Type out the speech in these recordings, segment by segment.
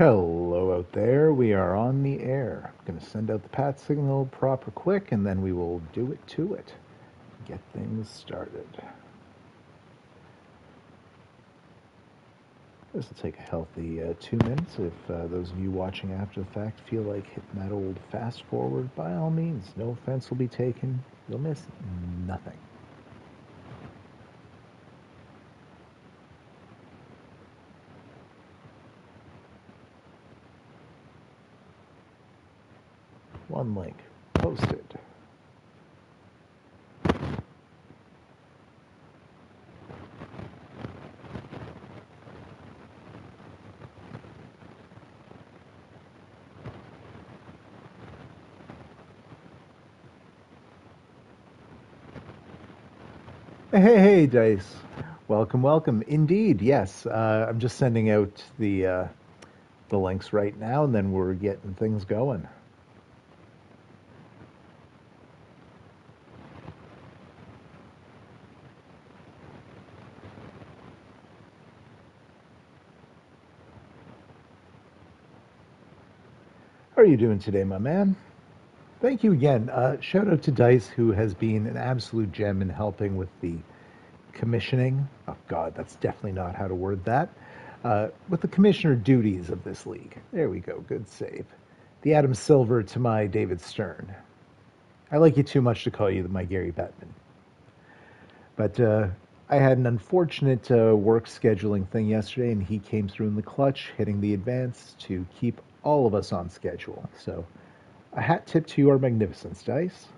Hello out there. We are on the air. I'm going to send out the pat signal proper quick and then we will do it to it. Get things started. This will take a healthy uh, two minutes. If uh, those of you watching after the fact feel like hitting that old fast forward, by all means, no offense will be taken. You'll miss nothing. One link posted. Hey, hey, Dice. Welcome, welcome. Indeed, yes. Uh, I'm just sending out the uh, the links right now, and then we're getting things going. How are you doing today, my man? Thank you again. Uh, shout out to Dice, who has been an absolute gem in helping with the commissioning. Oh, God, that's definitely not how to word that. Uh, with the commissioner duties of this league. There we go. Good save. The Adam Silver to my David Stern. I like you too much to call you my Gary Bettman. But uh, I had an unfortunate uh, work scheduling thing yesterday, and he came through in the clutch, hitting the advance to keep all of us on schedule. So a hat tip to your magnificence, Dice.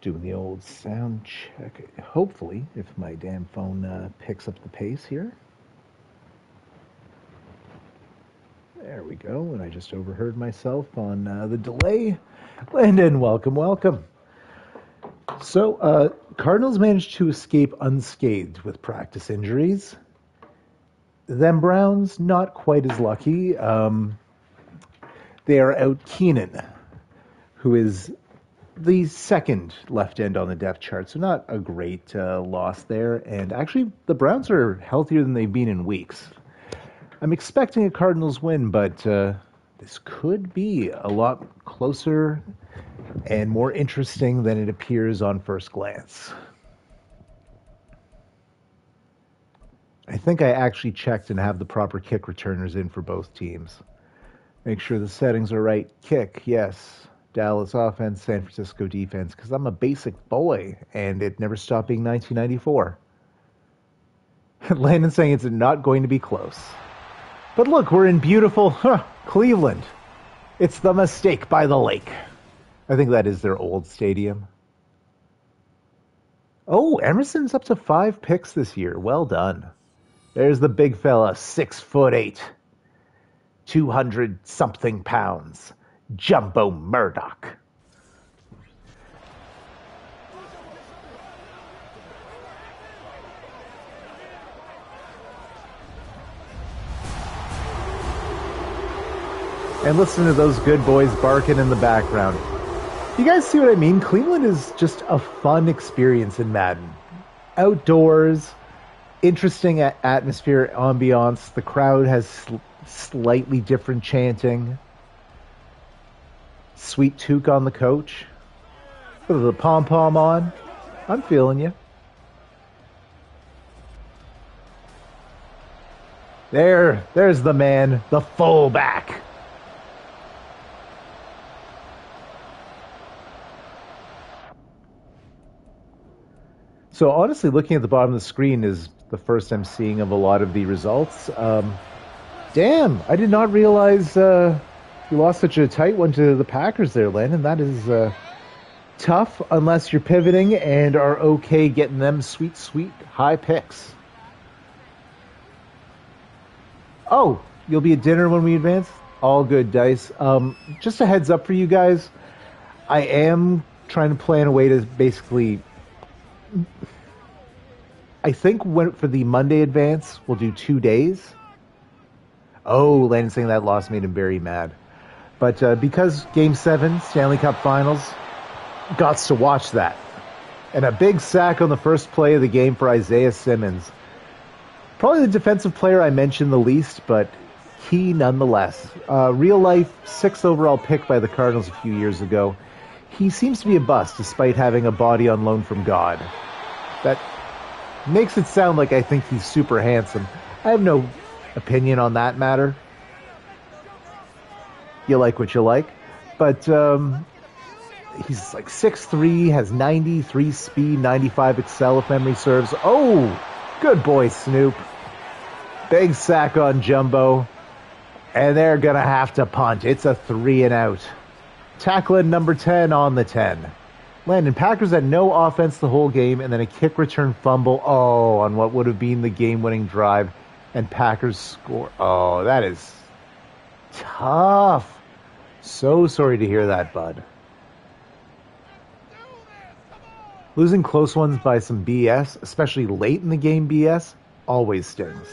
Doing the old sound check. Hopefully, if my damn phone uh, picks up the pace here. There we go. And I just overheard myself on uh, the delay. Landon, welcome, welcome. So, uh, Cardinals managed to escape unscathed with practice injuries. Them Browns, not quite as lucky. Um, they are out Keenan, who is the second left end on the depth chart, so not a great uh, loss there. And actually, the Browns are healthier than they've been in weeks. I'm expecting a Cardinals win, but uh, this could be a lot closer and more interesting than it appears on first glance. I think I actually checked and have the proper kick returners in for both teams. Make sure the settings are right. Kick, yes. Dallas offense, San Francisco defense, because I'm a basic boy and it never stopped being 1994. Landon saying it's not going to be close. But look, we're in beautiful huh, Cleveland. It's the mistake by the lake. I think that is their old stadium. Oh, Emerson's up to five picks this year. Well done. There's the big fella, six foot eight, 200 something pounds, Jumbo Murdoch. And listen to those good boys barking in the background. You guys see what I mean? Cleveland is just a fun experience in Madden. Outdoors, interesting atmosphere, ambiance. The crowd has sl- slightly different chanting. Sweet toque on the coach. With the pom pom on. I'm feeling you. There, there's the man, the fullback. So honestly, looking at the bottom of the screen is the first I'm seeing of a lot of the results. Um, damn, I did not realize uh, you lost such a tight one to the Packers there, Landon. That is uh, tough unless you're pivoting and are okay getting them sweet, sweet high picks. Oh, you'll be at dinner when we advance? All good, Dice. Um, just a heads up for you guys. I am trying to plan a way to basically I think when, for the Monday advance, we'll do two days. Oh, Landon saying that loss made him very mad. But uh, because Game 7, Stanley Cup Finals, got to watch that. And a big sack on the first play of the game for Isaiah Simmons. Probably the defensive player I mentioned the least, but key nonetheless. Uh, real life, sixth overall pick by the Cardinals a few years ago. He seems to be a bust despite having a body on loan from God. That makes it sound like I think he's super handsome. I have no opinion on that matter. You like what you like. But um, he's like 6'3, has 93 speed, 95 accel if memory serves. Oh, good boy, Snoop. Big sack on Jumbo. And they're going to have to punt. It's a three and out. Tackling number 10 on the 10. Landon, Packers had no offense the whole game, and then a kick return fumble. Oh, on what would have been the game winning drive. And Packers score. Oh, that is tough. So sorry to hear that, bud. Losing close ones by some BS, especially late in the game BS, always stings.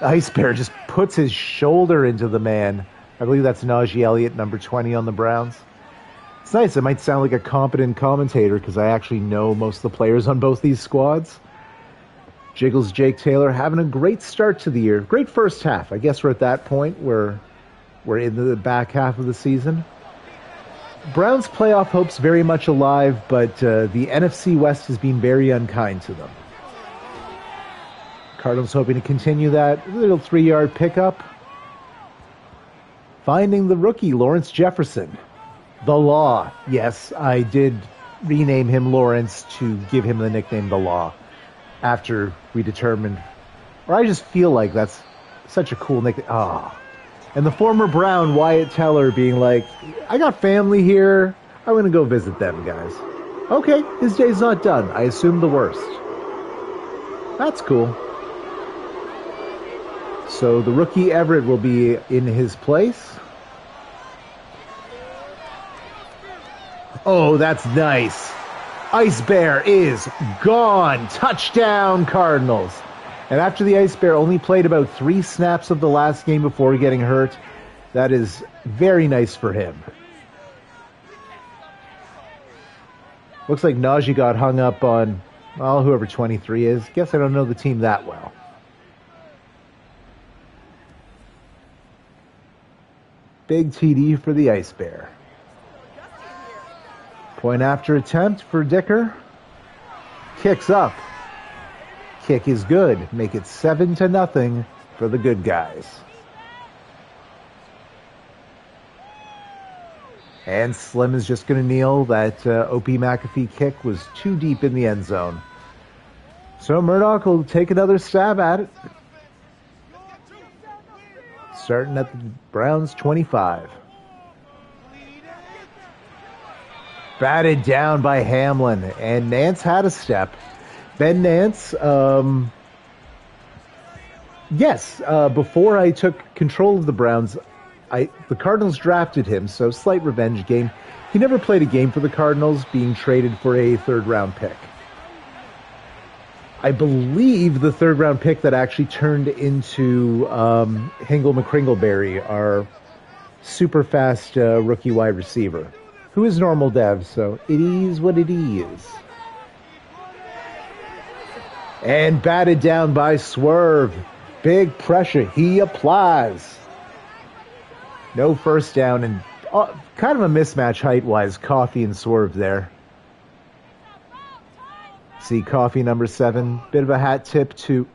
Ice Bear just puts his shoulder into the man. I believe that's Najee Elliott, number 20 on the Browns. It's nice. It might sound like a competent commentator because I actually know most of the players on both these squads. Jiggles Jake Taylor having a great start to the year. Great first half. I guess we're at that point where we're in the back half of the season. Browns playoff hopes very much alive, but uh, the NFC West has been very unkind to them. Cardinals hoping to continue that little three yard pickup. Finding the rookie, Lawrence Jefferson. The Law. Yes, I did rename him Lawrence to give him the nickname The Law after we determined, or I just feel like that's such a cool nickname. Ah. And the former Brown, Wyatt Teller, being like, I got family here. I'm going to go visit them, guys. Okay, his day's not done. I assume the worst. That's cool. So the rookie Everett will be in his place. Oh, that's nice. Ice Bear is gone. Touchdown, Cardinals. And after the Ice Bear only played about three snaps of the last game before getting hurt, that is very nice for him. Looks like Najee got hung up on, well, whoever 23 is. Guess I don't know the team that well. Big TD for the Ice Bear. Point after attempt for Dicker. Kicks up. Kick is good. Make it seven to nothing for the good guys. And Slim is just going to kneel. That uh, OP McAfee kick was too deep in the end zone. So Murdoch will take another stab at it. Starting at the Browns 25. Batted down by Hamlin, and Nance had a step. Ben Nance, um, yes, uh, before I took control of the Browns, I the Cardinals drafted him, so slight revenge game. He never played a game for the Cardinals, being traded for a third round pick. I believe the third round pick that actually turned into um, Hingle McCringleberry, our super fast uh, rookie wide receiver who is normal dev, so it is what it is. And batted down by Swerve. Big pressure. He applies. No first down and uh, kind of a mismatch height wise. Coffee and Swerve there. See Coffee number seven. Bit of a hat tip to.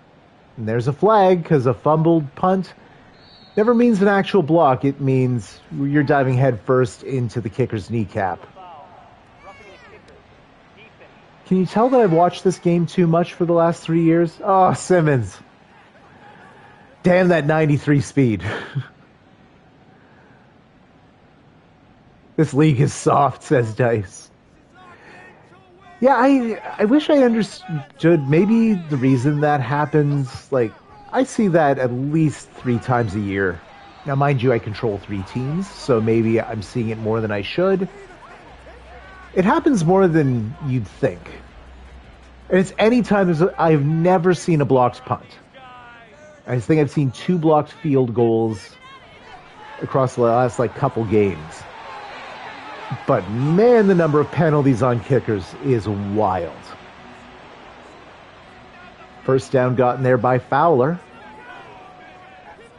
And there's a flag because a fumbled punt never means an actual block. It means you're diving headfirst into the kicker's kneecap. Can you tell that I've watched this game too much for the last three years? Oh, Simmons. Damn that 93 speed. this league is soft, says Dice. Yeah, I I wish I understood maybe the reason that happens like I see that at least three times a year. Now, mind you, I control three teams, so maybe I'm seeing it more than I should. It happens more than you'd think. And it's any time I've never seen a blocked punt. I think I've seen two blocked field goals across the last like couple games. But man, the number of penalties on kickers is wild. First down gotten there by Fowler.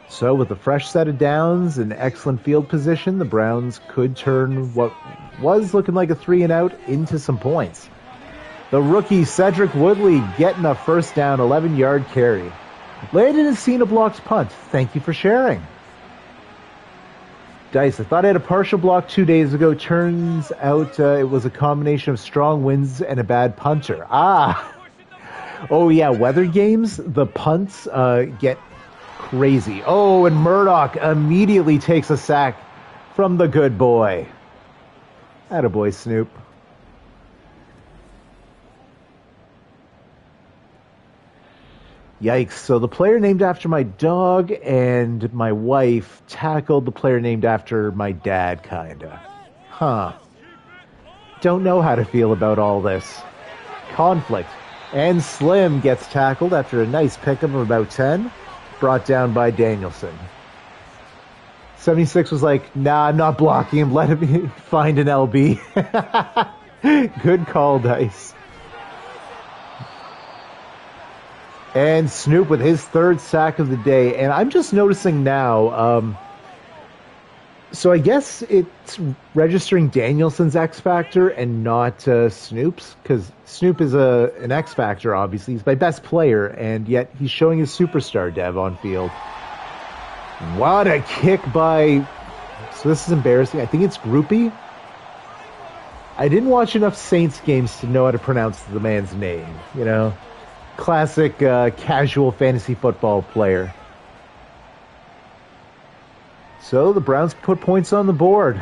So, with a fresh set of downs and excellent field position, the Browns could turn what was looking like a three and out into some points. The rookie Cedric Woodley getting a first down, 11 yard carry. Landon has seen a blocked punt. Thank you for sharing. Dice, I thought I had a partial block two days ago. Turns out uh, it was a combination of strong winds and a bad punter. Ah! Oh, yeah, weather games, the punts uh, get crazy. Oh, and Murdoch immediately takes a sack from the good boy. Attaboy, Snoop. Yikes. So the player named after my dog and my wife tackled the player named after my dad, kinda. Huh. Don't know how to feel about all this. Conflict. And Slim gets tackled after a nice pickup of about 10, brought down by Danielson. 76 was like, nah, I'm not blocking him. Let him find an LB. Good call, Dice. And Snoop with his third sack of the day. And I'm just noticing now, um, so I guess it's registering Danielson's X Factor and not uh, Snoop's because Snoop is a an X Factor. Obviously, he's my best player, and yet he's showing his superstar dev on field. What a kick by! So this is embarrassing. I think it's Grupe. I didn't watch enough Saints games to know how to pronounce the man's name. You know, classic uh, casual fantasy football player. So the Browns put points on the board.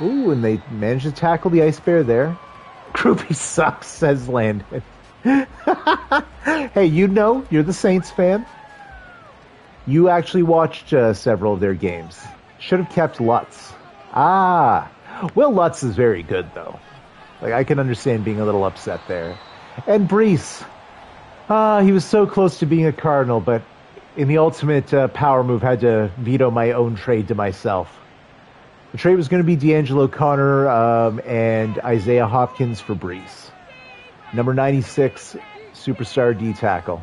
Ooh, and they managed to tackle the Ice Bear there. Grupe sucks, says Landon. hey, you know, you're the Saints fan. You actually watched uh, several of their games. Should have kept Lutz. Ah, Will Lutz is very good though. Like I can understand being a little upset there. And Brees. Ah, he was so close to being a Cardinal, but in the ultimate uh, power move, had to veto my own trade to myself. The trade was going to be D'Angelo Connor um, and Isaiah Hopkins for Breece. Number 96, superstar D tackle.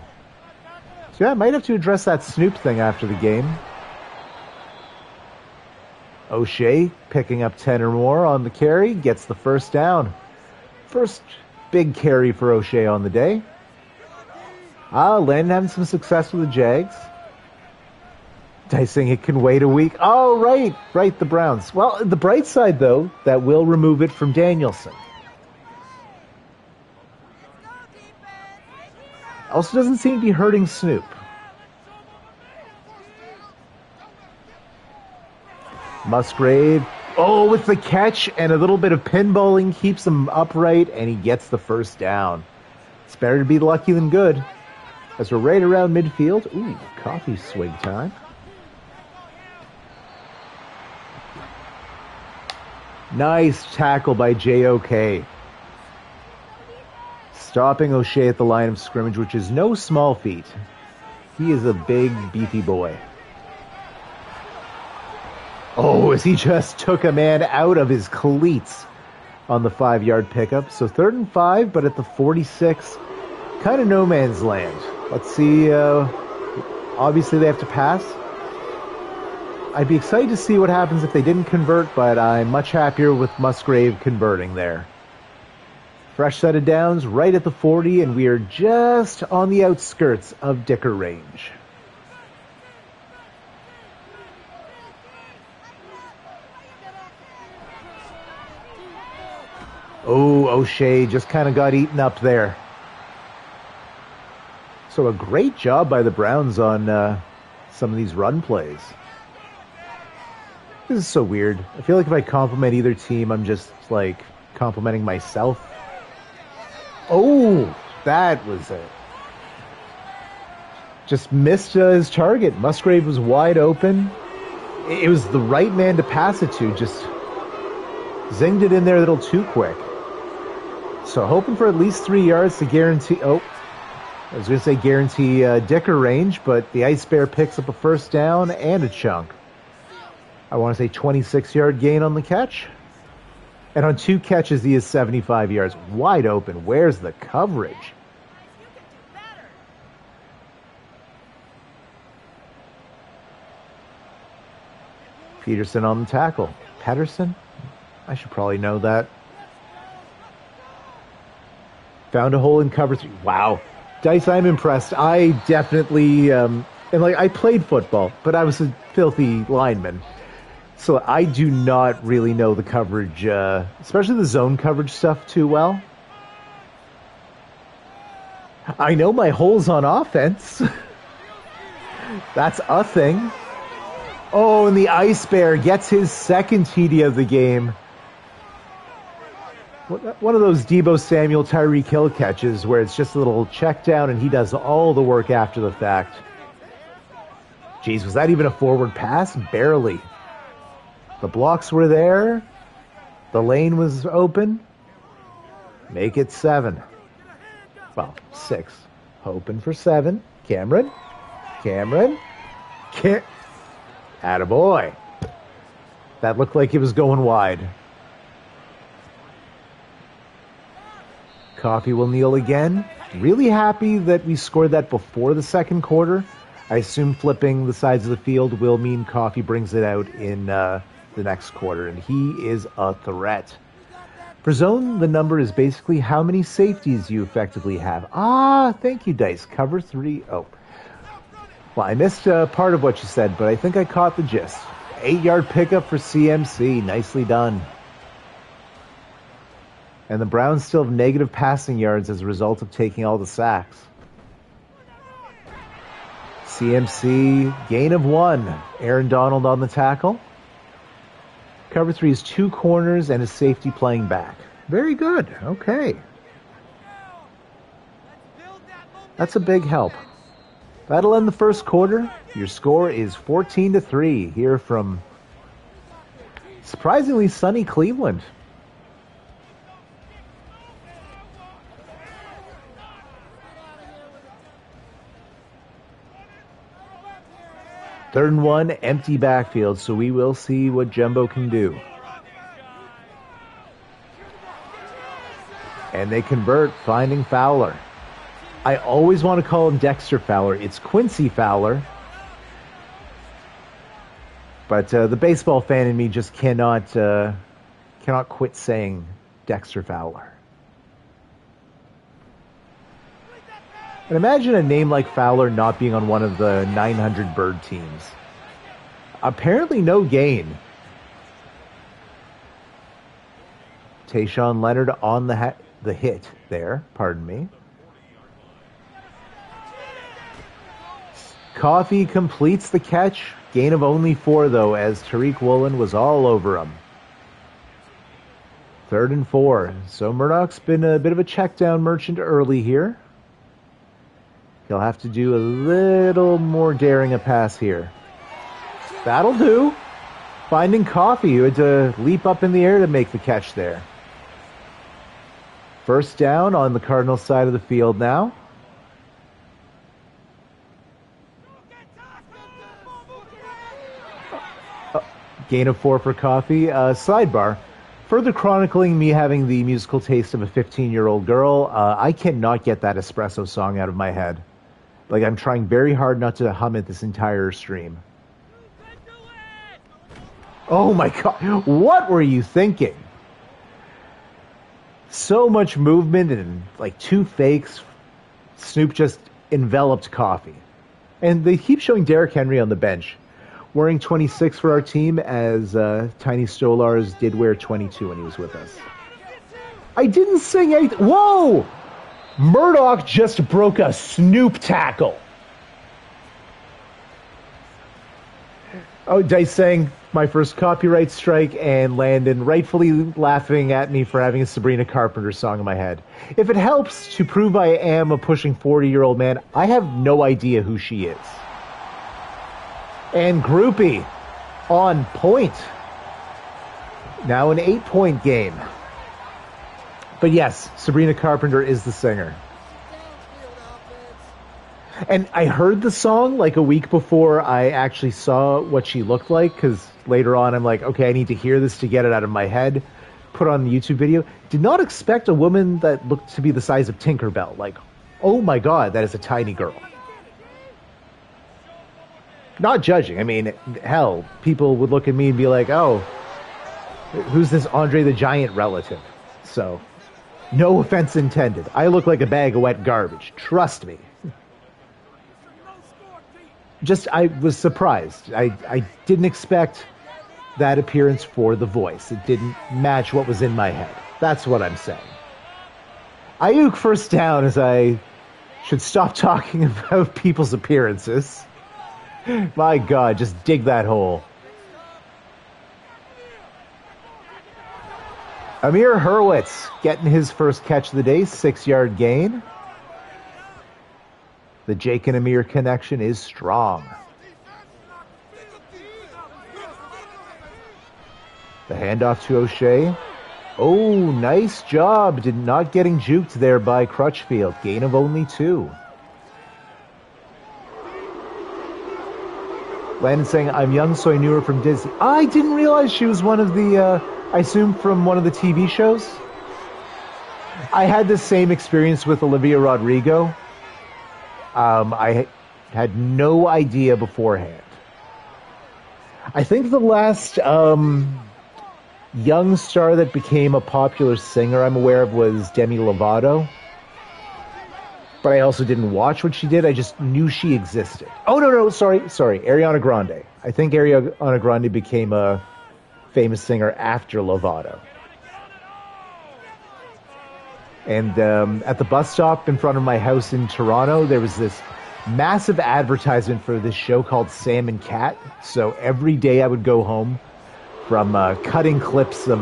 So yeah, I might have to address that Snoop thing after the game. O'Shea picking up 10 or more on the carry, gets the first down. First big carry for O'Shea on the day. Ah, Landon having some success with the Jags. Dicing it can wait a week. Oh, right, right, the Browns. Well, the bright side, though, that will remove it from Danielson. Also doesn't seem to be hurting Snoop. Musgrave. Oh, with the catch and a little bit of pinballing keeps him upright, and he gets the first down. It's better to be lucky than good. As we're right around midfield, ooh, coffee swig time. Nice tackle by JOK. Stopping O'Shea at the line of scrimmage, which is no small feat. He is a big, beefy boy. Oh, as he just took a man out of his cleats on the five yard pickup. So third and five, but at the 46, kind of no man's land. Let's see. Uh, obviously, they have to pass. I'd be excited to see what happens if they didn't convert, but I'm much happier with Musgrave converting there. Fresh set of downs right at the 40, and we are just on the outskirts of Dicker range. Oh, O'Shea just kind of got eaten up there. So a great job by the Browns on uh, some of these run plays. This is so weird. I feel like if I compliment either team, I'm just like complimenting myself. Oh, that was it. Just missed uh, his target. Musgrave was wide open. It was the right man to pass it to. Just zinged it in there a little too quick. So hoping for at least three yards to guarantee. Oh, I was going to say guarantee uh, Dicker range, but the Ice Bear picks up a first down and a chunk. I want to say 26 yard gain on the catch. And on two catches, he is 75 yards. Wide open. Where's the coverage? Peterson on the tackle. Pedersen? I should probably know that. Found a hole in cover three. Wow. Dice, I'm impressed. I definitely, um, and like, I played football, but I was a filthy lineman. So I do not really know the coverage, uh, especially the zone coverage stuff too well. I know my holes on offense. That's a thing. Oh, and the Ice Bear gets his second TD of the game. One of those Deebo Samuel Tyreek Hill catches where it's just a little check down and he does all the work after the fact. Jeez, was that even a forward pass? Barely. The blocks were there. The lane was open. Make it seven. Well, six. Hoping for seven. Cameron. Cameron. Cam- Attaboy. That looked like it was going wide. Coffee will kneel again. Really happy that we scored that before the second quarter. I assume flipping the sides of the field will mean Coffee brings it out in uh, the next quarter, and he is a threat. For zone, the number is basically how many safeties you effectively have. Ah, thank you, Dice. Cover three. Oh. Well, I missed uh, part of what you said, but I think I caught the gist. Eight yard pickup for CMC. Nicely done. And the Browns still have negative passing yards as a result of taking all the sacks. CMC, gain of one. Aaron Donald on the tackle. Cover three is two corners and a safety playing back. Very good. Okay. That's a big help. That'll end the first quarter. Your score is 14 to 3 here from surprisingly sunny Cleveland. Third and one, empty backfield, so we will see what Jumbo can do. And they convert, finding Fowler. I always want to call him Dexter Fowler. It's Quincy Fowler. But uh, the baseball fan in me just cannot uh, cannot quit saying Dexter Fowler. And imagine a name like Fowler not being on one of the 900 bird teams. Apparently, no gain. Tayshawn Leonard on the the hit there. Pardon me. Coffee completes the catch. Gain of only four, though, as Tariq Woolen was all over him. Third and four. So Murdoch's been a bit of a check down merchant early here. He'll have to do a little more daring a pass here. That'll do. Finding Coffee, who had to leap up in the air to make the catch there. First down on the Cardinals side of the field now. Uh, gain of four for Coffee. Uh, sidebar. Further chronicling me having the musical taste of a 15 year old girl, uh, I cannot get that espresso song out of my head. Like I'm trying very hard not to hum it this entire stream. Oh my god, what were you thinking? So much movement and like two fakes. Snoop just enveloped coffee. And they keep showing Derrick Henry on the bench, wearing 26 for our team, as uh, Tiny Stolars did wear 22 when he was with us. I didn't sing anything. Whoa! Murdoch just broke a Snoop tackle. Oh, Dice saying my first copyright strike, and Landon rightfully laughing at me for having a Sabrina Carpenter song in my head. If it helps to prove I am a pushing 40 year old man, I have no idea who she is. And Grupe on point. Now an eight point game. But yes, Sabrina Carpenter is the singer. And I heard the song like a week before I actually saw what she looked like because later on I'm like, okay, I need to hear this to get it out of my head. Put on the YouTube video. Did not expect a woman that looked to be the size of Tinkerbell. Like, oh my god, that is a tiny girl. not judging. I mean, hell, people would look at me and be like, "Oh, who's this Andre the Giant relative?" So, no offense intended. I look like a bag of wet garbage. Trust me. Just, I was surprised. I, I didn't expect that appearance for the voice. It didn't match what was in my head. That's what I'm saying. Aiyuk first down as I should stop talking about people's appearances. My God, just dig that hole. Amir Hurwitz getting his first catch of the day, six yard gain. The Jake and Amir connection is strong. The handoff to O'Shea. Oh, nice job. Did not getting juked there by Crutchfield. Gain of only two. Landon saying, I'm young, so I knew her from Disney. I didn't realize she was one of the, uh, I assume from one of the TV shows. I had the same experience with Olivia Rodrigo. Um, I had no idea beforehand. I think the last um, young star that became a popular singer I'm aware of was Demi Lovato. But I also didn't watch what she did. I just knew she existed. Oh no, no, sorry, sorry, Ariana Grande. I think Ariana Grande became a famous singer after Lovato. And um, at the bus stop in front of my house in Toronto, there was this massive advertisement for this show called Sam and Cat. So every day I would go home from uh, cutting clips of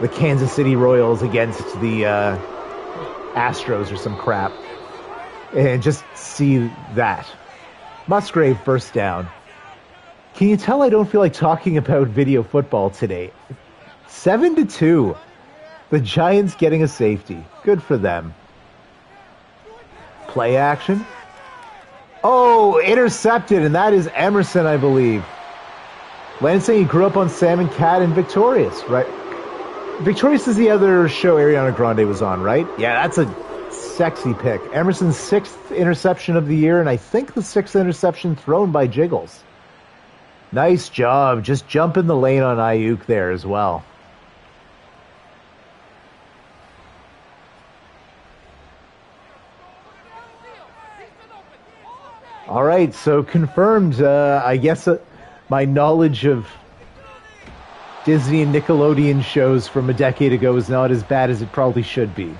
the Kansas City Royals against the uh, Astros or some crap, and just see that. Musgrave first down. Can you tell I don't feel like talking about video football today? Seven to two. The Giants getting a safety. Good for them. Play action. Oh, intercepted, and that is Emerson, I believe. Landon saying he grew up on Sam and Cat and Victorious, right? Victorious is the other show Ariana Grande was on, right? Yeah, that's a sexy pick. Emerson's sixth interception of the year, and I think the sixth interception thrown by Jiggles. Nice job. Just jump in the lane on Aiyuk there as well. All right, so confirmed. Uh, I guess uh, my knowledge of Disney and Nickelodeon shows from a decade ago is not as bad as it probably should be.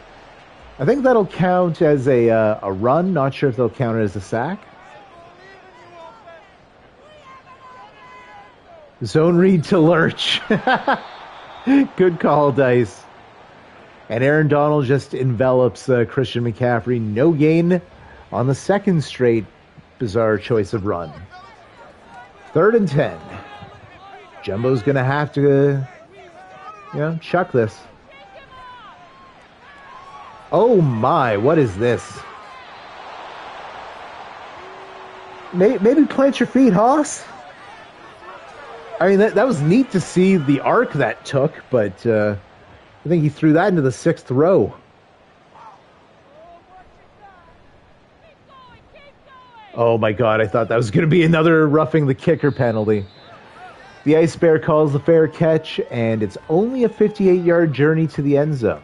I think that'll count as a uh, a run. Not sure if they'll count it as a sack. Zone read to Lurch. Good call, Dice. And Aaron Donald just envelops uh, Christian McCaffrey. No gain on the second straight bizarre choice of run. Third and ten. Jumbo's gonna have to, you know, chuck this. Oh my, what is this? Maybe plant your feet, Hoss. I mean, that, that was neat to see the arc that took, but uh, I think he threw that into the sixth row. Oh my god, I thought that was going to be another roughing the kicker penalty. The Ice Bear calls the fair catch, and it's only a 58 yard journey to the end zone.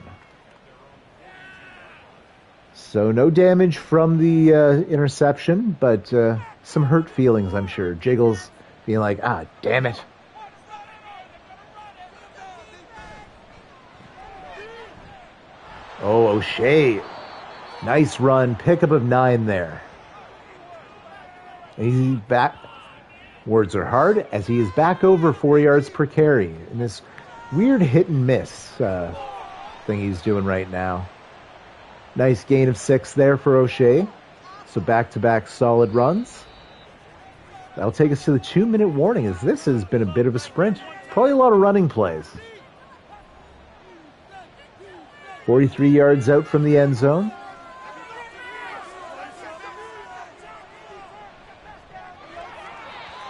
So, no damage from the uh, interception, but uh, some hurt feelings, I'm sure. Jiggles being like, ah, damn it. Oh, O'Shea. Nice run. Pickup of nine there. He's back. Words are hard as he is back over four yards per carry in this weird hit and miss uh, thing he's doing right now. Nice gain of six there for O'Shea. So back to back solid runs. That'll take us to the two minute warning as this has been a bit of a sprint. Probably a lot of running plays. 43 yards out from the end zone.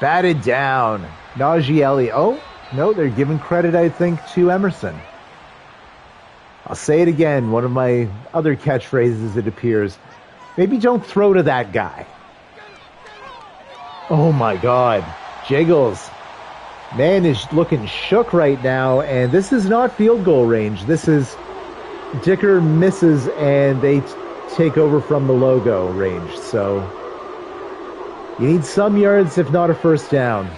Batted down. Najee Elliott. Oh, no, they're giving credit, I think, to Emerson. I'll say it again. One of my other catchphrases, it appears. Maybe don't throw to that guy. Oh my God. Jiggles. Man is looking shook right now, and this is not field goal range. This is Dicker misses, and they t- take over from the logo range. So you need some yards, if not a first down.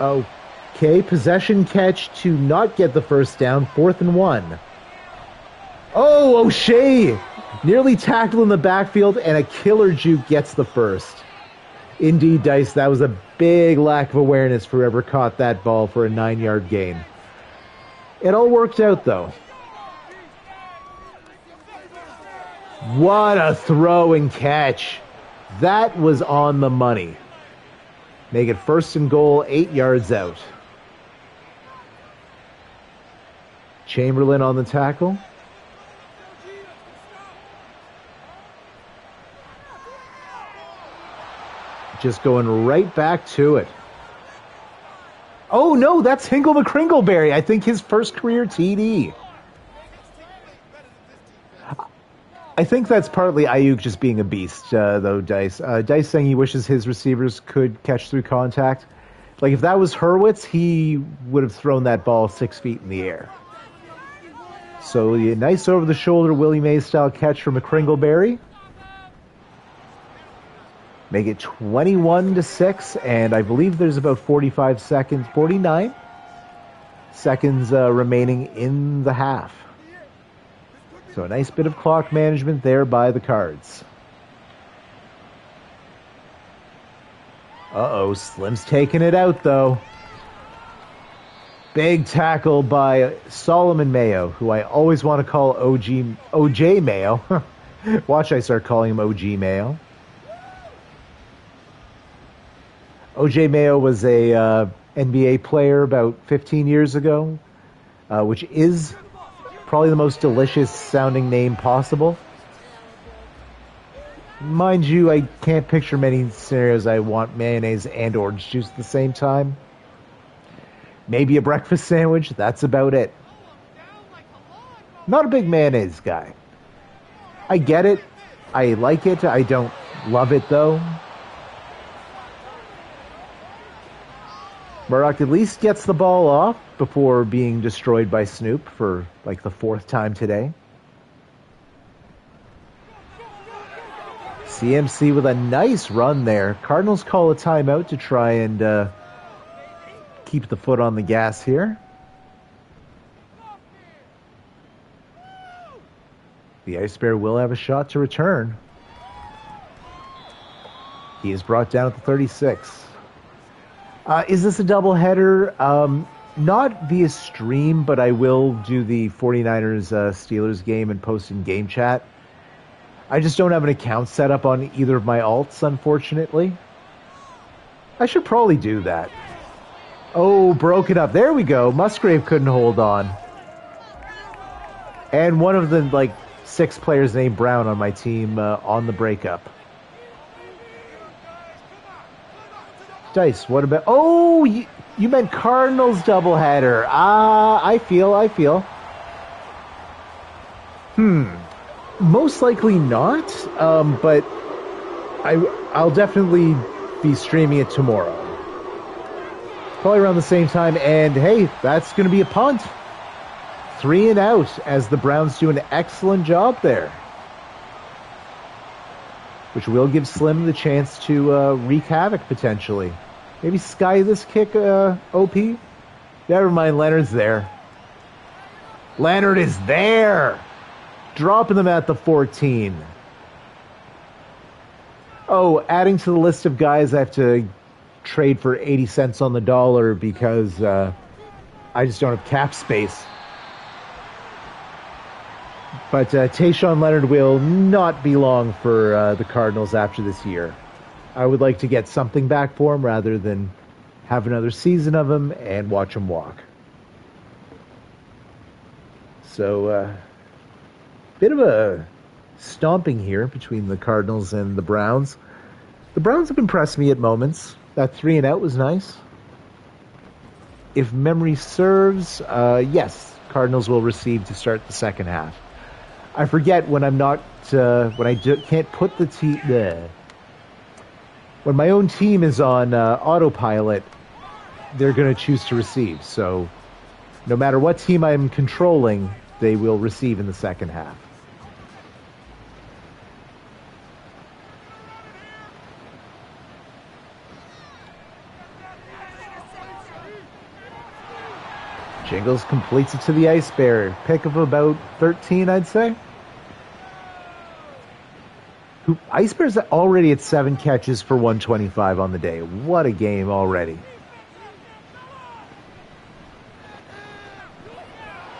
Okay, possession catch to not get the first down, fourth and one. Oh, O'Shea nearly tackled in the backfield, and a killer juke gets the first. Indeed, Dice, that was a big lack of awareness for whoever caught that ball for a nine yard gain. It all worked out, though. What a throw and catch. That was on the money. Make it first and goal, eight yards out. Chamberlain on the tackle. Just going right back to it. Oh no, that's Hingle McCringleberry. I think his first career TD. I think that's partly Aiyuk just being a beast, uh, though. Dice, uh, Dice saying he wishes his receivers could catch through contact. Like if that was Hurwitz, he would have thrown that ball six feet in the air. So a nice over the shoulder Willie Mays style catch from McCringleberry. Make it 21 to 6, and I believe there's about 45 seconds, 49 seconds uh, remaining in the half. So a nice bit of clock management there by the cards. Uh oh, Slim's taking it out though. Big tackle by Solomon Mayo, who I always want to call OG OJ Mayo. Watch I start calling him OG Mayo. OJ Mayo was a uh, NBA player about 15 years ago, uh, which is probably the most delicious sounding name possible. Mind you, I can't picture many scenarios I want mayonnaise and orange juice at the same time. Maybe a breakfast sandwich, that's about it. Not a big mayonnaise guy. I get it. I like it. I don't love it though. Murdoch at least gets the ball off before being destroyed by Snoop for like the fourth time today. CMC with a nice run there. Cardinals call a timeout to try and uh, keep the foot on the gas here. The Ice Bear will have a shot to return. He is brought down at the 36. Uh, is this a doubleheader? Um, not via stream, but I will do the 49ers uh, Steelers game and post in game chat. I just don't have an account set up on either of my alts, unfortunately. I should probably do that. Oh, broke it up. There we go. Musgrave couldn't hold on. And one of the like six players named Brown on my team uh, on the breakup. Dice, what about? Oh, you, you meant Cardinals doubleheader. Ah, I feel, I feel. Hmm. Most likely not, um, but I, I'll definitely be streaming it tomorrow. Probably around the same time, and hey, that's going to be a punt. Three and out as the Browns do an excellent job there. Which will give Slim the chance to uh, wreak havoc potentially. Maybe sky this kick, uh, OP? Never mind, Leonard's there. Leonard is there! Dropping them at the 14. Oh, adding to the list of guys I have to trade for 80 cents on the dollar because uh, I just don't have cap space. But uh, Tayshawn Leonard will not be long for uh, the Cardinals after this year. I would like to get something back for him rather than have another season of him and watch him walk. So, uh, bit of a stomping here between the Cardinals and the Browns. The Browns have impressed me at moments. That three and out was nice. If memory serves, uh, yes, Cardinals will receive to start the second half. I forget when I'm not uh, when I do, can't put the t- when my own team is on uh, autopilot, they're going to choose to receive. So no matter what team I'm controlling, they will receive in the second half. Jingles completes it to the ice bear. Pick of about 13, I'd say. Ice bear's already at seven catches for 125 on the day. What a game already.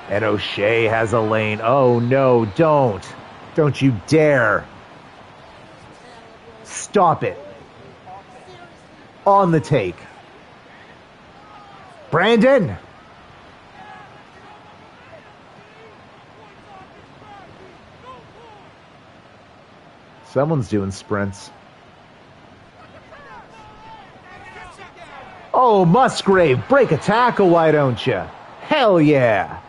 And O'Shea has a lane. Oh no, don't. Don't you dare. Stop it. On the take. Brandon! Someone's doing sprints. Oh, Musgrave, break a tackle, why don't you? Hell yeah!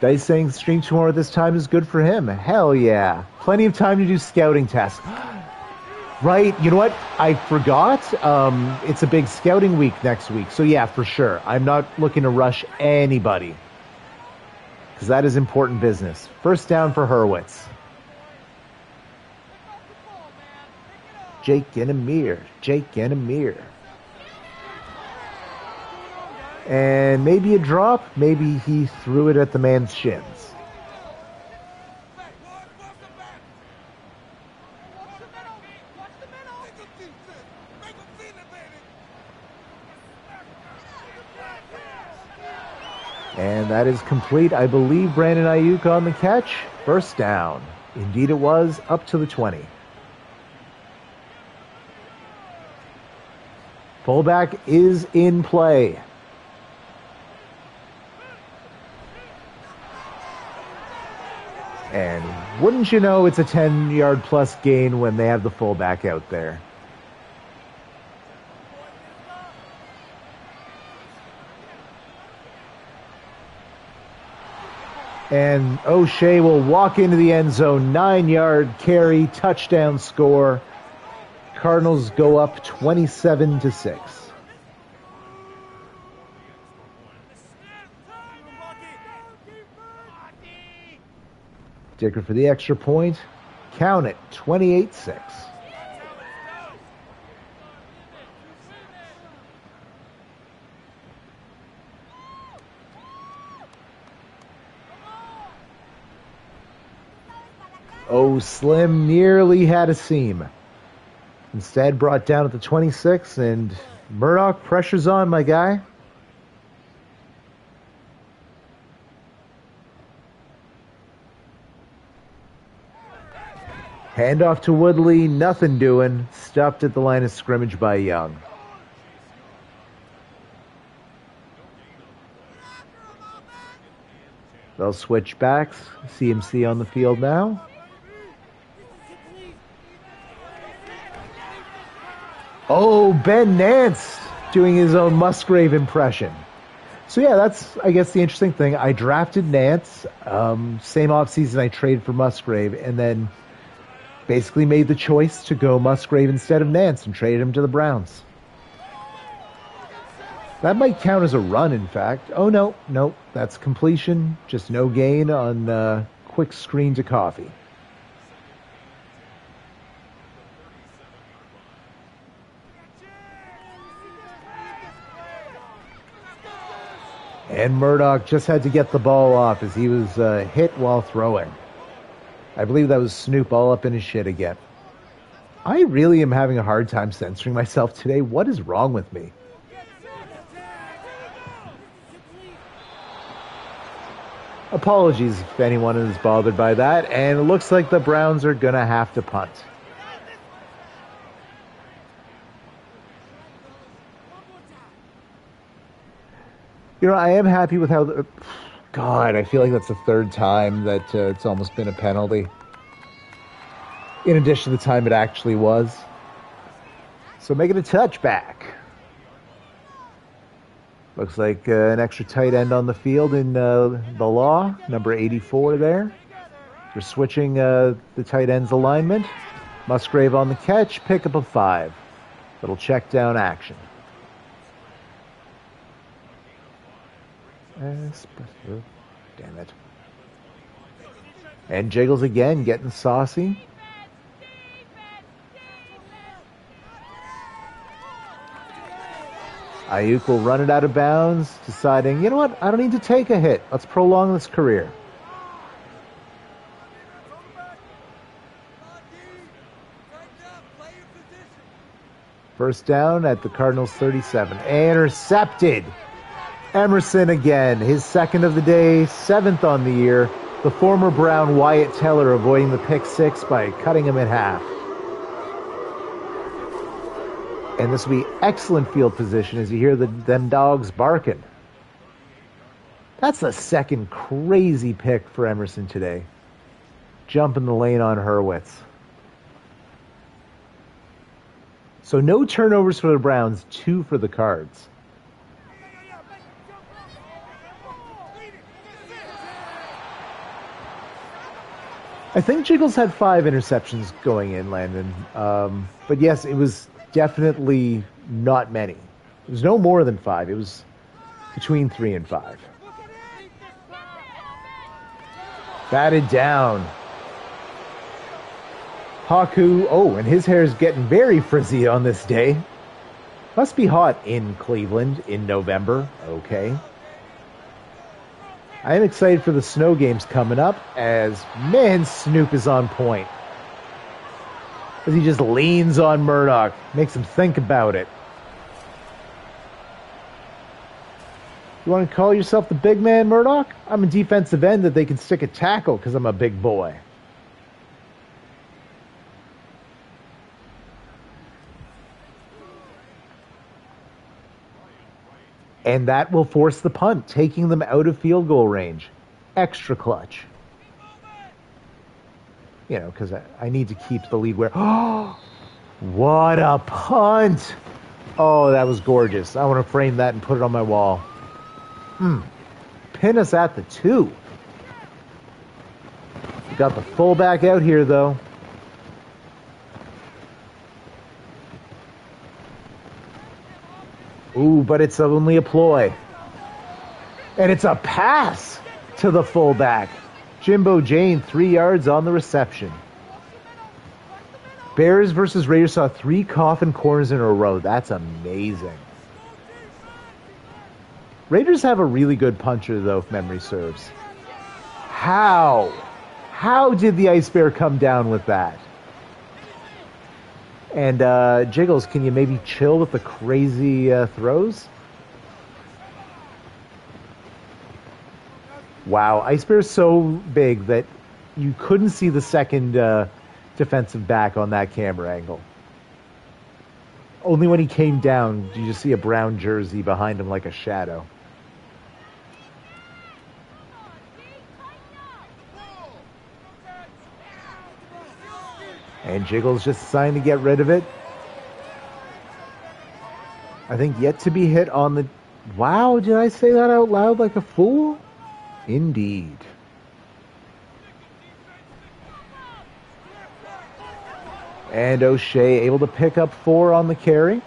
Dice saying stream tomorrow this time is good for him. Hell yeah. Plenty of time to do scouting tests. Right, you know what? I forgot. Um, it's a big scouting week next week. So, yeah, for sure. I'm not looking to rush anybody. Because that is important business. First down for Hurwitz. Jake Amir. Jake Amir. And maybe a drop. Maybe he threw it at the man's shins. And that is complete. I believe Brandon Aiyuk on the catch. First down. Indeed it was, up to the 20. Fullback is in play. And wouldn't you know it's a 10 yard plus gain when they have the fullback out there? And O'Shea will walk into the end zone, nine yard carry, touchdown score. Cardinals go up 27 to 6. Dicker for the extra point. Count it, 28 6. Oh, Slim nearly had a seam. Instead, brought down at the 26, and Murdoch pressures on, my guy. Handoff to Woodley, nothing doing. Stopped at the line of scrimmage by Young. They'll switch backs. CMC on the field now. Oh, Ben Nance doing his own Musgrave impression. So yeah, that's I guess the interesting thing. I drafted Nance, um, same offseason I traded for Musgrave, and then basically made the choice to go Musgrave instead of Nance and traded him to the Browns. That might count as a run, in fact. Oh, no, no, that's completion. Just no gain on uh, quick screen to coffee. And Murdoch just had to get the ball off as he was uh, hit while throwing. I believe that was Snoop all up in his shit again. I really am having a hard time censoring myself today. What is wrong with me? Apologies if anyone is bothered by that, and it looks like the Browns are going to have to punt. You know, I am happy with how the God, I feel like that's the third time that uh, it's almost been a penalty. In addition to the time it actually was. So make it a touchback. Looks like uh, an extra tight end on the field in uh, the law, number 84 there. We're switching uh, the tight ends alignment. Musgrave on the catch, pick up a five. Little check down action. Damn it. And Jiggles again, getting saucy. Aiyuk will run it out of bounds, deciding, you know what, I don't need to take a hit. Let's prolong this career. First down at the Cardinals 37. Intercepted. Emerson again, his second of the day, seventh on the year. The former Brown Wyatt Teller avoiding the pick six by cutting him in half. And this will be excellent field position as you hear the, them dogs barking. That's the second crazy pick for Emerson today. Jump in the lane on Hurwitz. So no turnovers for the Browns, two for the Cards. I think Jiggles had five interceptions going in, Landon. Um, but yes, it was definitely not many. It was no more than five. It was between three and five. Batted down. Haku, oh, and his hair is getting very frizzy on this day. Must be hot in Cleveland in November. Okay. I am excited for the snow games coming up as, man, Snoop is on point as he just leans on Murdoch, makes him think about it. You want to call yourself the big man, Murdoch? I'm a defensive end that they can stick a tackle because I'm a big boy. And that will force the punt, taking them out of field goal range. Extra clutch you know, because I, I, need to keep the lead where. Oh, what a punt! Oh, that was gorgeous. I want to frame that and put it on my wall. Hmm. Pin us at the two. Got the fullback out here, though. Ooh, but it's only a ploy. And it's a pass to the fullback. Jimbo Jane, three yards on the reception. Bears versus Raiders saw three coffin corners in a row. That's amazing. Raiders have a really good puncher, though, if memory serves. How? How did the Ice Bear come down with that? And uh, Jiggles, can you maybe chill with the crazy uh, throws? Wow, Ice Bear is so big that you couldn't see the second uh, defensive back on that camera angle. Only when he came down did you see a brown jersey behind him like a shadow. And Jiggles just deciding to get rid of it. I think yet to be hit on the. Wow, did I say that out loud like a fool? Indeed. And O'Shea able to pick up four on the carry.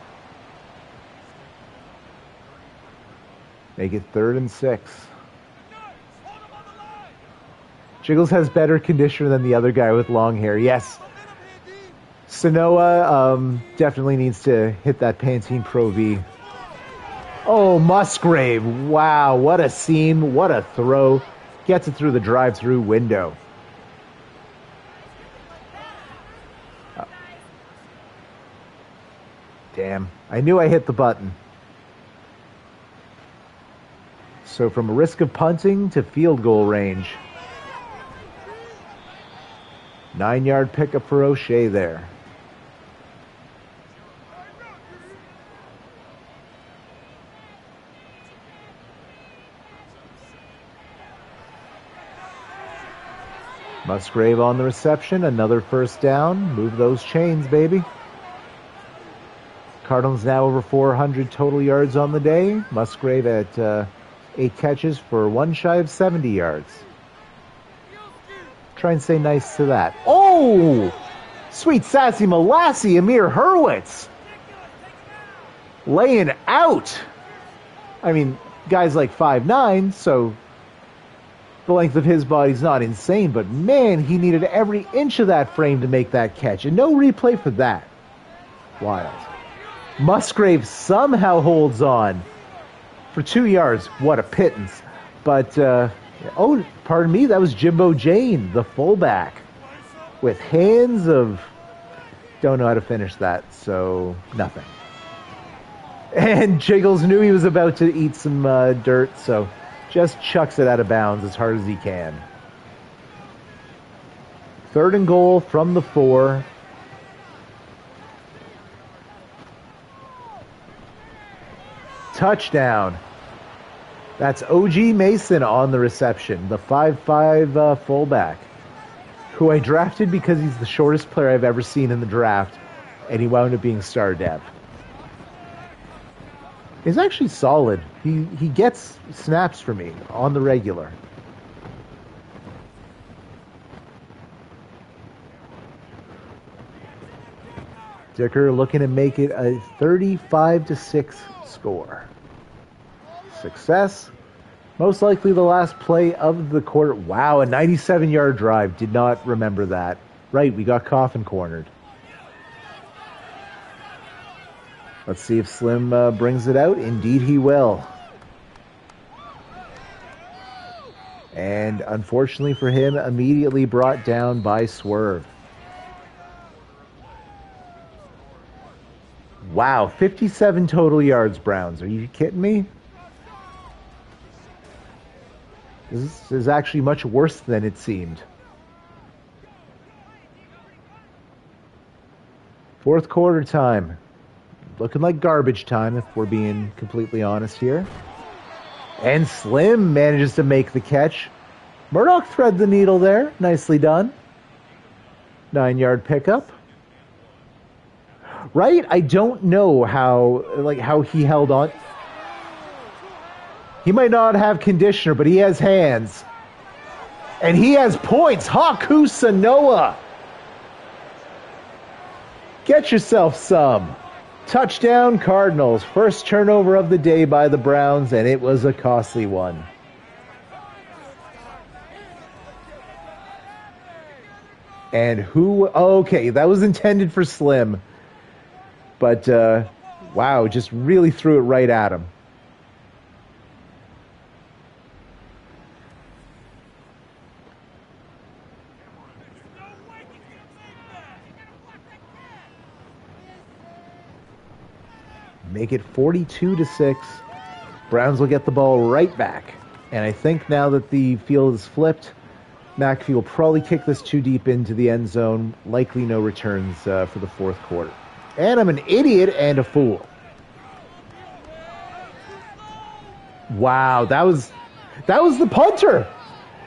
Make it third and six. Jiggles has better conditioner than the other guy with long hair. Yes. Sanoa um, definitely needs to hit that Pantene Pro V. Oh, Musgrave. Wow, what a seam. What a throw. Gets it through the drive through window. Uh, damn. I knew I hit the button. So from a risk of punting to field goal range. Nine yard pickup for O'Shea there. Musgrave on the reception, another first down. Move those chains, baby. Cardinals now over 400 total yards on the day. Musgrave at uh, eight catches for one shy of 70 yards. Try and say nice to that. Oh! Sweet sassy molassie, Amir Hurwitz. Laying out. I mean, guy's like five nine, so the length of his body's not insane, but man, he needed every inch of that frame to make that catch. And no replay for that. Wild. Musgrave somehow holds on for two yards. What a pittance. But, uh, oh, pardon me, that was Jimbo Jane, the fullback, with hands of. Don't know how to finish that, so nothing. And Jiggles knew he was about to eat some uh, dirt, so just chucks it out of bounds as hard as he can. Third and goal from the four. Touchdown. That's OG Mason on the reception, the 5'5 uh, fullback, who I drafted because he's the shortest player I've ever seen in the draft, and he wound up being star depth. He's actually solid. He he gets snaps for me on the regular. Dicker looking to make it a 35 to 6 score. Success. Most likely the last play of the quarter. Wow, a 97 yard drive. Did not remember that. Right, we got coffin cornered. Let's see if Slim uh, brings it out. Indeed, he will. And unfortunately for him, immediately brought down by Swerve. Wow, 57 total yards, Browns. Are you kidding me? This is actually much worse than it seemed. Fourth quarter time. Looking like garbage time, if we're being completely honest here. And Slim manages to make the catch. Murdoch thread the needle there. Nicely done. Nine yard pickup. Right? I don't know how like how he held on. He might not have conditioner, but he has hands. And he has points. Haku Sanoa. Get yourself some. Touchdown Cardinals. First turnover of the day by the Browns, and it was a costly one. And who? Okay, that was intended for Slim. But, uh, wow, just really threw it right at him. Make it 42 to 6. Browns will get the ball right back. And I think now that the field is flipped, McAfee will probably kick this too deep into the end zone. Likely no returns uh, for the fourth quarter. And I'm an idiot and a fool. Wow, that was that was the punter.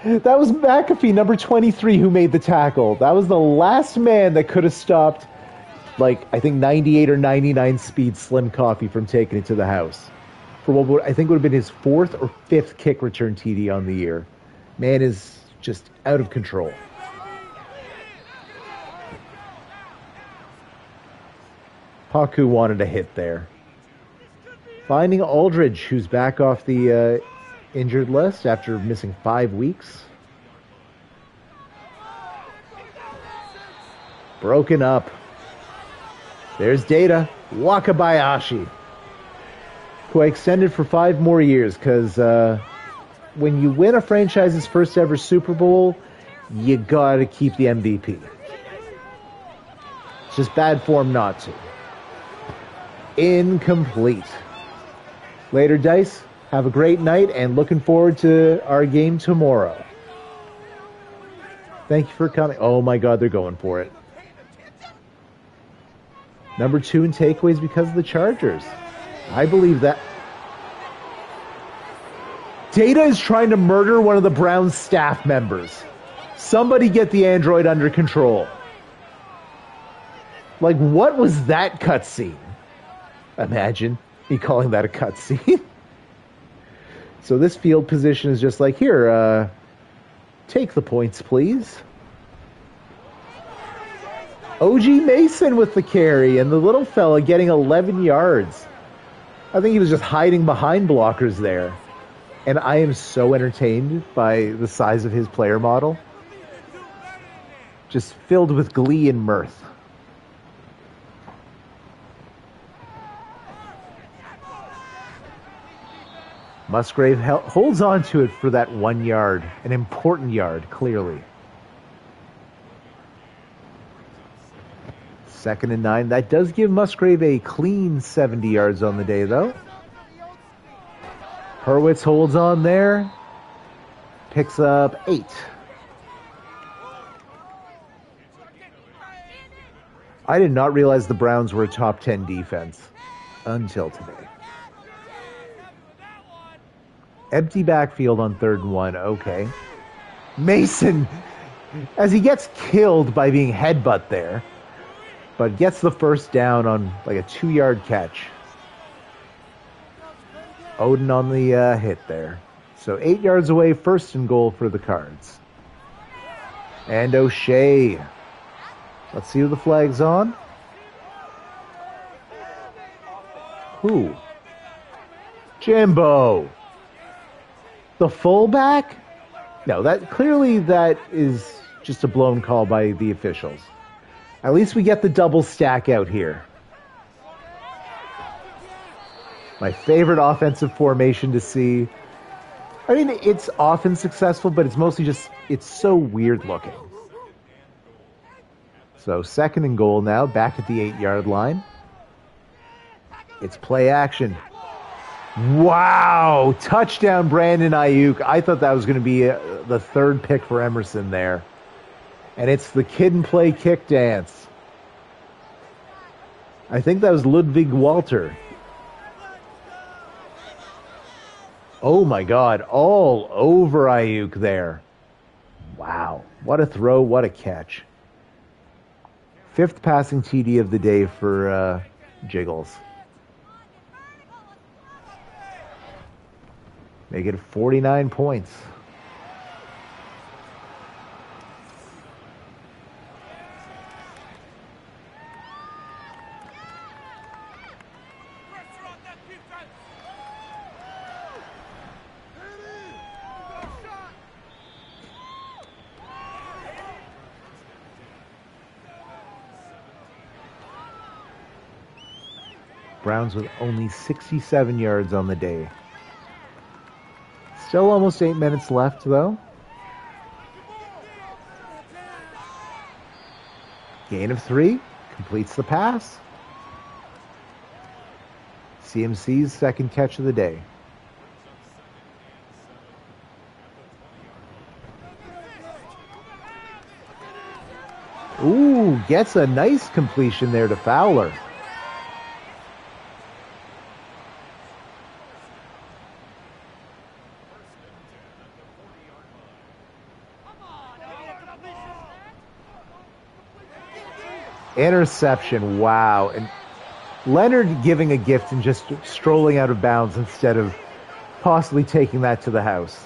That was McAfee, number 23, who made the tackle. That was the last man that could have stopped like I think 98 or 99 speed Slim Coffee from taking it to the house for what would, I think would have been his fourth or fifth kick return TD on the year. Man is just out of control. Haku wanted a hit there. Finding Aldridge, who's back off the uh, injured list after missing five weeks. Broken up. There's Data Wakabayashi, who I extended for five more years because uh, when you win a franchise's first ever Super Bowl, you gotta keep the MVP. It's just bad form not to. Incomplete. Later, Dice. Have a great night and looking forward to our game tomorrow. Thank you for coming. Oh my God, they're going for it. Number two in takeaways because of the Chargers. I believe that. Data is trying to murder one of the Browns staff members. Somebody get the android under control. Like, what was that cutscene? Imagine me calling that a cutscene. so this field position is just like, here, uh, take the points, please. OG Mason with the carry, and the little fella getting 11 yards. I think he was just hiding behind blockers there. And I am so entertained by the size of his player model. Just filled with glee and mirth. Musgrave holds on to it for that one yard, an important yard, clearly. Second and nine. That does give Musgrave a clean 70 yards on the day, though. Hurwitz holds on there. Picks up eight. I did not realize the Browns were a top 10 defense until today. Empty backfield on third and one. Okay. Mason, as he gets killed by being headbutt there, but gets the first down on like a two yard catch. Odin on the uh, hit there. So eight yards away, first and goal for the Cards. And O'Shea. Let's see who the flag's on. Who? Jimbo. The fullback? No, that clearly that is just a blown call by the officials. At least we get the double stack out here. My favorite offensive formation to see. I mean, it's often successful, but it's mostly just, it's so weird looking. So, second and goal now, back at the eight yard line. It's play action. Wow! Touchdown, Brandon Aiyuk. I thought that was going to be a, uh, the third pick for Emerson there. And it's the kid and play kick dance. I think that was Ludwig Walter. Oh my God, all over Aiyuk there. Wow. What a throw, what a catch. Fifth passing TD of the day for uh, Jiggles. Make it 49 points. Browns with only 67 yards on the day. Still almost eight minutes left, though. Gain of three. Completes the pass. CMC's second catch of the day. Ooh, gets a nice completion there to Fowler. Interception. Wow. And Leonard giving a gift and just strolling out of bounds instead of possibly taking that to the house.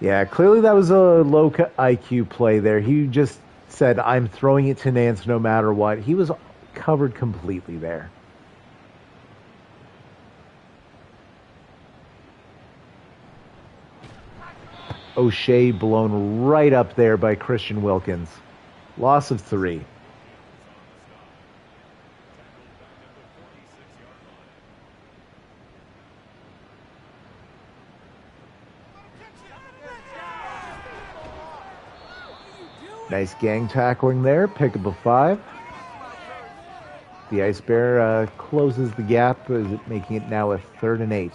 Yeah, clearly that was a low IQ play there. He just said, I'm throwing it to Nance no matter what. He was covered completely there. O'Shea blown right up there by Christian Wilkins. Loss of three. Nice gang tackling there. Pick up a five. The Ice Bear uh, closes the gap, Is it making it now a third and eight.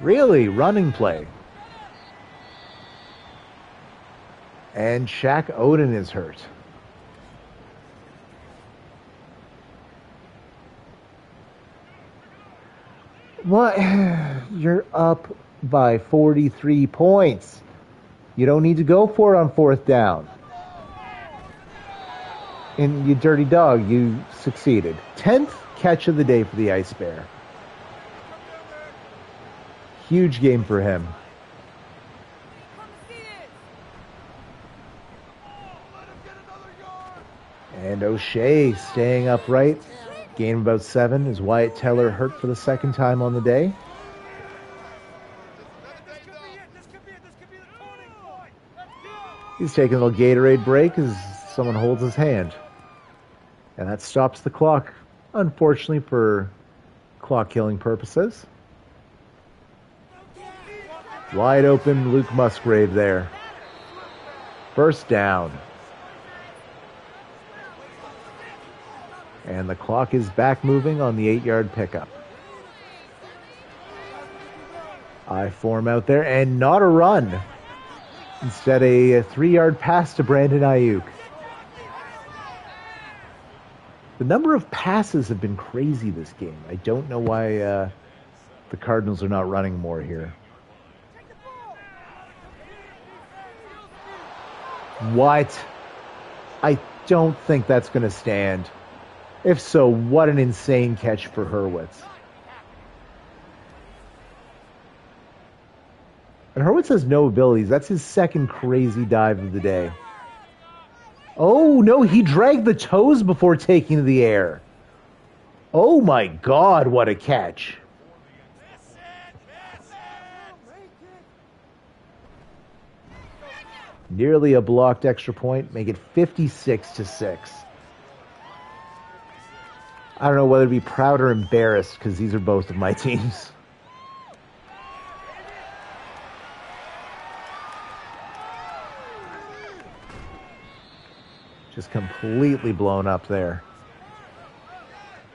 Really? Running play. And Shaq Odin is hurt. What? You're up by 43 points. You don't need to go for it on fourth down. And you dirty dog, you succeeded. 10th catch of the day for the Ice Bear. Huge game for him. And O'Shea staying upright. Gain about seven is Wyatt Teller hurt for the second time on the day. He's taking a little Gatorade break as someone holds his hand. And that stops the clock, unfortunately, for clock killing purposes. Wide open Luke Musgrave there. First down. And the clock is back moving on the eight yard pickup. I form out there and not a run. Instead, a three yard pass to Brandon Aiyuk. The number of passes have been crazy this game. I don't know why uh, the Cardinals are not running more here. What? I don't think that's going to stand. If so, what an insane catch for Hurwitz. And Hurwitz has no abilities. That's his second crazy dive of the day. Oh, no, he dragged the toes before taking the air. Oh my god, what a catch. Nearly a blocked extra point, make it 56 to 6. I don't know whether to be proud or embarrassed because these are both of my teams. Just completely blown up there.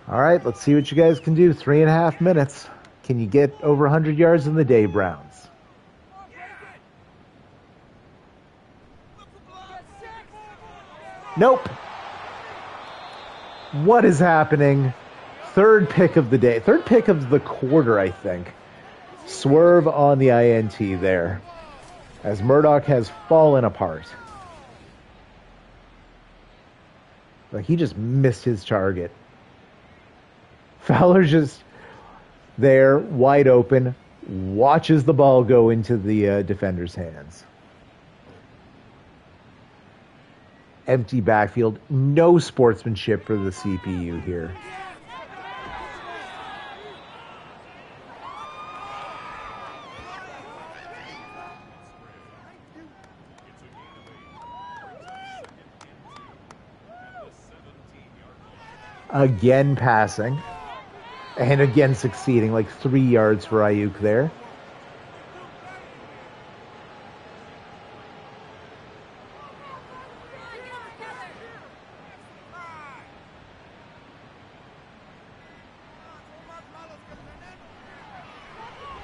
All right, let's see what you guys can do. Three and a half minutes. Can you get over 100 yards in the day, Browns? Nope. What is happening? Third pick of the day. Third pick of the quarter, I think. Swerve on the INT there. As Murdoch has fallen apart. Like he just missed his target. Fowler just there, wide open, watches the ball go into the uh, defender's hands. Empty backfield, no sportsmanship for the CPU here. Again passing. And again succeeding, like three yards for Aiyuk there.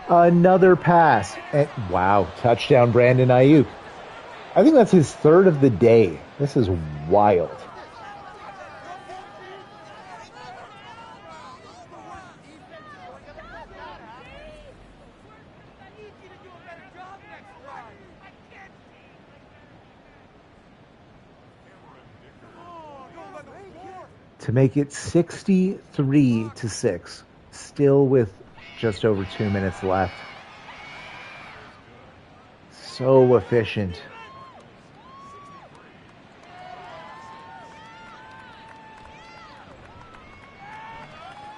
Another pass. And, wow, touchdown Brandon Aiyuk. I think that's his third of the day. This is wild. to make it 63 to 6, still with just over two minutes left. So efficient.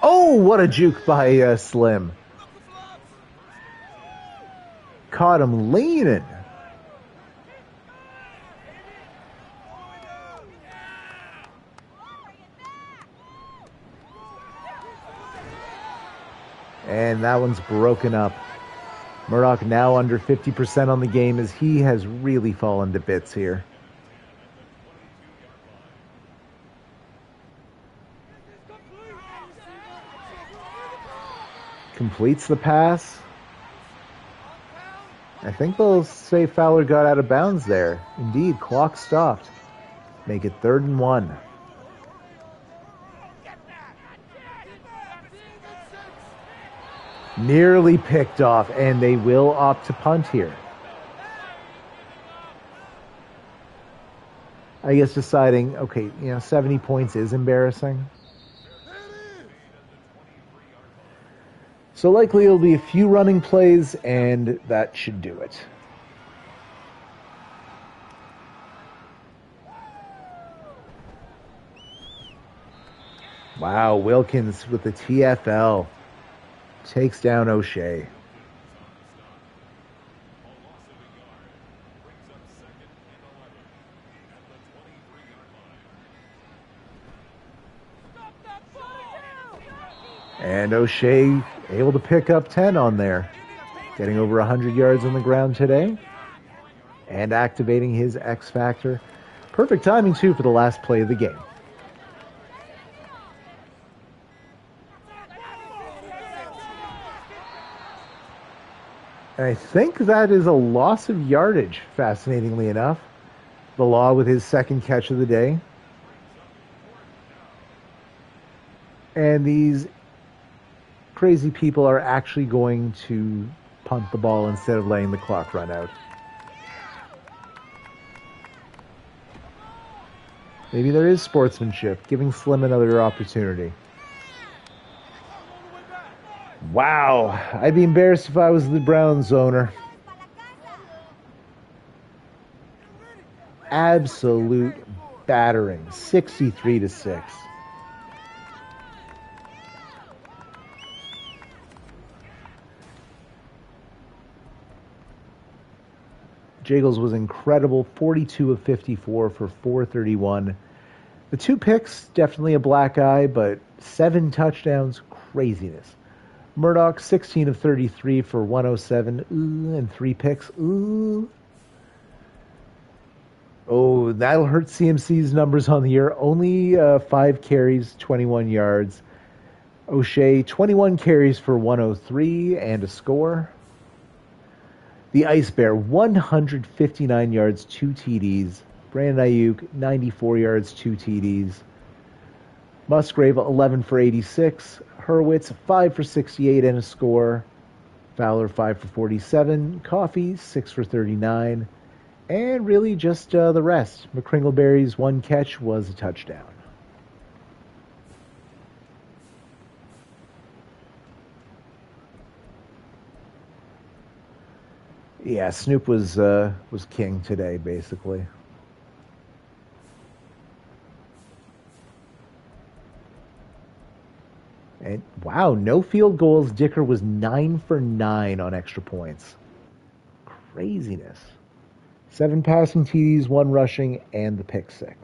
Oh, what a juke by uh, Slim. Caught him leaning. That one's broken up. Murdoch now under 50% on the game as he has really fallen to bits here. Completes the pass. I think they'll say Fowler got out of bounds there. Indeed, clock stopped. Make it third and one. Nearly picked off, and they will opt to punt here. I guess deciding, okay, you know, 70 points is embarrassing. So likely it'll be a few running plays, and that should do it. Wow, Wilkins with the TFL takes down O'Shea. And O'Shea able to pick up 10 on there, getting over 100 yards on the ground today and activating his X Factor. Perfect timing, too, for the last play of the game. And I think that is a loss of yardage, fascinatingly enough. The law with his second catch of the day. And these crazy people are actually going to punt the ball instead of letting the clock run out. Maybe there is sportsmanship, giving Slim another opportunity. Wow, I'd be embarrassed if I was the Browns owner. Absolute battering, 63 to 6. Jagels was incredible, 42 of 54 for 431. The two picks, definitely a black eye, but seven touchdowns, craziness. Murdoch, 16 of 33 for 107 ooh, and three picks. Ooh. Oh, that'll hurt CMC's numbers on the year. Only uh, five carries, 21 yards. O'Shea, 21 carries for 103 and a score. The Ice Bear, 159 yards, two TDs. Brandon Aiyuk, 94 yards, two TDs. Musgrave, 11 for 86. Hurwitz, 5 for 68 and a score. Fowler, 5 for 47. Coffee, 6 for 39. And really just uh, the rest. McCringleberry's one catch was a touchdown. Yeah, Snoop was uh, was king today, basically. And wow, no field goals. Dicker was nine for nine on extra points. Craziness. Seven passing TDs, one rushing, and the pick six.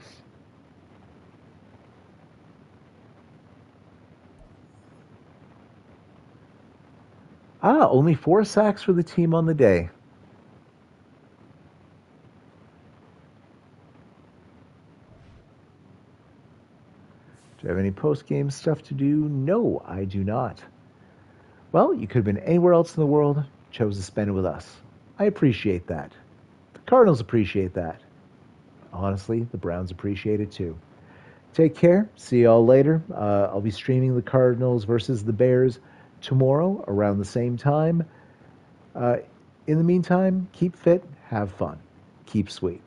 Ah, only four sacks for the team on the day. Do I have any post game stuff to do? No, I do not. Well, you could have been anywhere else in the world, chose to spend it with us. I appreciate that. The Cardinals appreciate that. Honestly, the Browns appreciate it too. Take care. See y'all later. Uh, I'll be streaming the Cardinals versus the Bears tomorrow around the same time. Uh, in the meantime, keep fit, have fun, keep sweet.